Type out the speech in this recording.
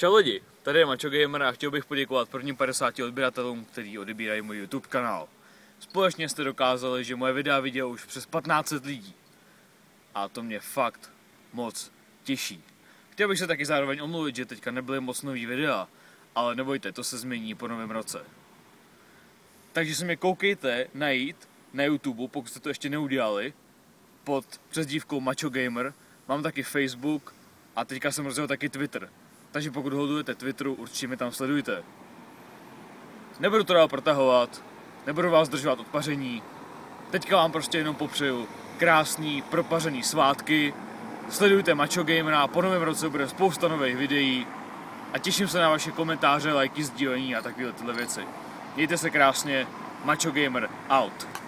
Čau lidi, tady je Macho Gamer a chtěl bych poděkovat prvním 50 odběratelům, kteří odebírají můj YouTube kanál. Společně jste dokázali, že moje videa viděl už přes 1500 lidí. A to mě fakt moc těší. Chtěl bych se taky zároveň omluvit, že teďka nebyly moc nový videa, ale nebojte, to se změní po novém roce. Takže se mě koukejte najít na YouTube, pokud jste to ještě neudělali, pod přezdívkou Macho Gamer. Mám taky Facebook a teďka jsem rozjel taky Twitter. Takže pokud hodujete Twitteru, určitě mě tam sledujte. Nebudu to dál protahovat, nebudu vás zdržovat od paření. Teďka vám prostě jenom popřeju krásný, propařený svátky. Sledujte Macho Gamera, po novém roce bude spousta nových videí a těším se na vaše komentáře, lajky, sdílení a takové tyhle věci. Mějte se krásně, Macho Gamer out.